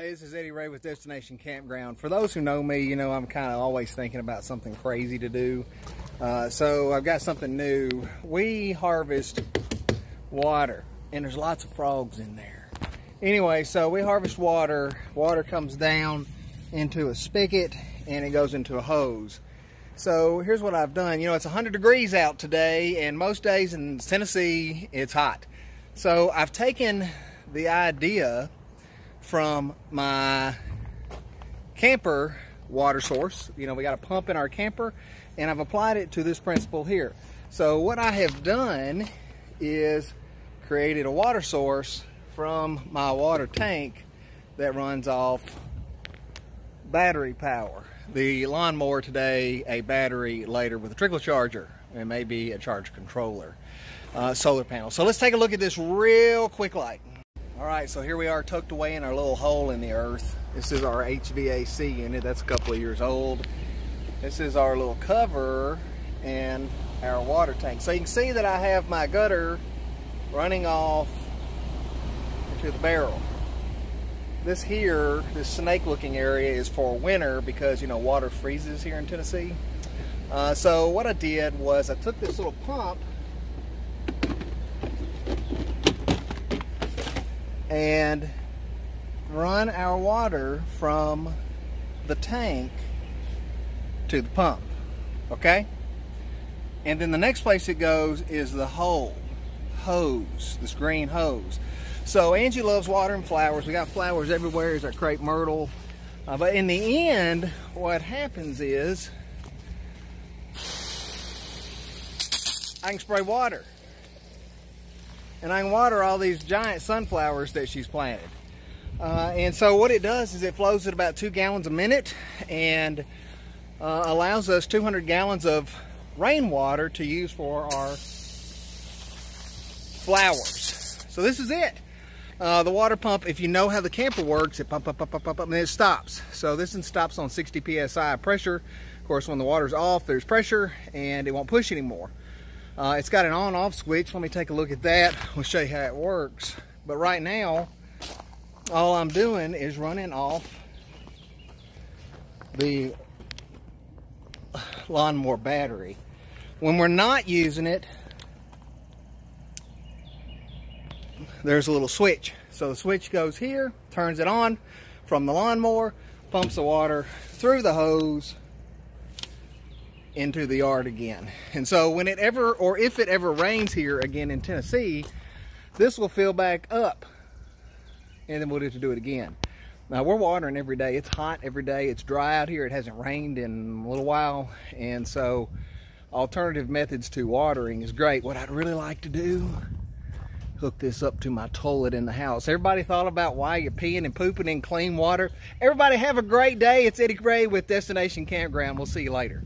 Hey, this is Eddie Rhea with Destination Campground. For those who know me, you know I'm kind of always thinking about something crazy to do. Uh, so I've got something new. We harvest water, and there's lots of frogs in there. Anyway, so we harvest water. Water comes down into a spigot, and it goes into a hose. So here's what I've done. You know, it's 100 degrees out today, and most days in Tennessee, it's hot. So I've taken the idea from my camper water source. You know, we got a pump in our camper and I've applied it to this principle here. So what I have done is created a water source from my water tank that runs off battery power. The lawnmower today, a battery later with a trickle charger and maybe a charge controller, uh, solar panel. So let's take a look at this real quick like. All right, so here we are tucked away in our little hole in the earth. This is our HVAC unit, that's a couple of years old. This is our little cover and our water tank. So you can see that I have my gutter running off into the barrel. This here, this snake looking area is for winter because you know water freezes here in Tennessee. Uh, so what I did was I took this little pump and run our water from the tank to the pump, okay? And then the next place it goes is the hole, hose, this green hose. So Angie loves water and flowers. We got flowers everywhere. Is our crepe myrtle. Uh, but in the end, what happens is I can spray water and I can water all these giant sunflowers that she's planted. Uh, and so what it does is it flows at about two gallons a minute and uh, allows us 200 gallons of rainwater to use for our flowers. So this is it. Uh, the water pump, if you know how the camper works, it pump, pump, pump, pump, pump, and then it stops. So this one stops on 60 psi pressure. Of course, when the water's off, there's pressure and it won't push anymore. Uh, it's got an on-off switch. Let me take a look at that. We'll show you how it works. But right now, all I'm doing is running off the lawnmower battery. When we're not using it, there's a little switch. So the switch goes here, turns it on from the lawnmower, pumps the water through the hose into the yard again. And so when it ever, or if it ever rains here again in Tennessee, this will fill back up and then we'll have to do it again. Now we're watering every day. It's hot every day. It's dry out here. It hasn't rained in a little while. And so alternative methods to watering is great. What I'd really like to do, hook this up to my toilet in the house. Everybody thought about why you're peeing and pooping in clean water. Everybody have a great day. It's Eddie Rhea with Destination Campground. We'll see you later.